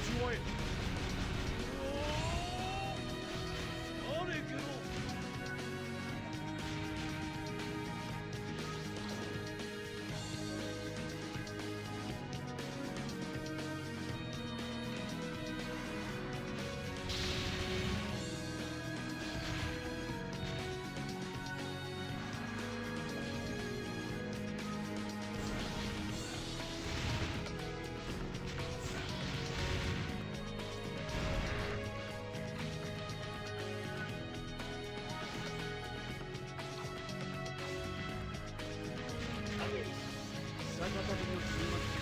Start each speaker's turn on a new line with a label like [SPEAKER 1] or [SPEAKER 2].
[SPEAKER 1] 味わえおお誰け готовы не